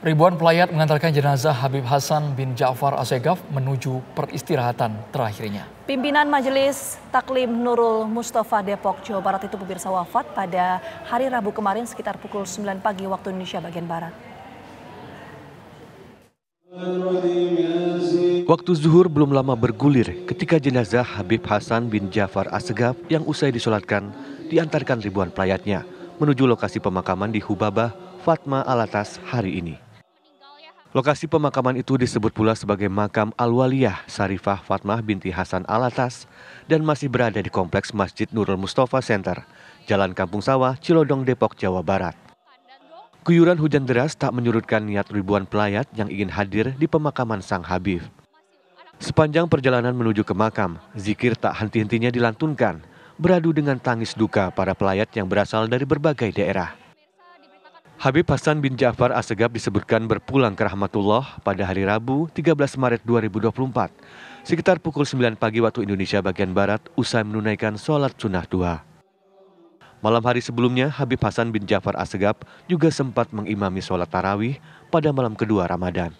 Ribuan pelayat mengantarkan jenazah Habib Hasan bin Ja'far Asegaf menuju peristirahatan terakhirnya. Pimpinan Majelis Taklim Nurul Mustafa Depok, Jawa Barat itu pemirsa wafat pada hari Rabu kemarin sekitar pukul 9 pagi waktu Indonesia bagian Barat. Waktu zuhur belum lama bergulir ketika jenazah Habib Hasan bin Ja'far Asegaf yang usai disolatkan diantarkan ribuan pelayatnya menuju lokasi pemakaman di Hubabah, Fatma Alatas hari ini. Lokasi pemakaman itu disebut pula sebagai makam Al-Waliyah Sarifah Fatmah binti Hasan Alatas dan masih berada di kompleks Masjid Nurul Mustafa Center, Jalan Kampung Sawah, Cilodong, Depok, Jawa Barat. Guyuran hujan deras tak menyurutkan niat ribuan pelayat yang ingin hadir di pemakaman Sang Habib. Sepanjang perjalanan menuju ke makam, zikir tak henti-hentinya dilantunkan, beradu dengan tangis duka para pelayat yang berasal dari berbagai daerah. Habib Hasan bin Ja'far Asegab disebutkan berpulang ke rahmatullah pada hari Rabu 13 Maret 2024 sekitar pukul 9 pagi waktu Indonesia bagian Barat usai menunaikan sholat sunnah dua. Malam hari sebelumnya, Habib Hasan bin Ja'far Asegab juga sempat mengimami sholat tarawih pada malam kedua Ramadan.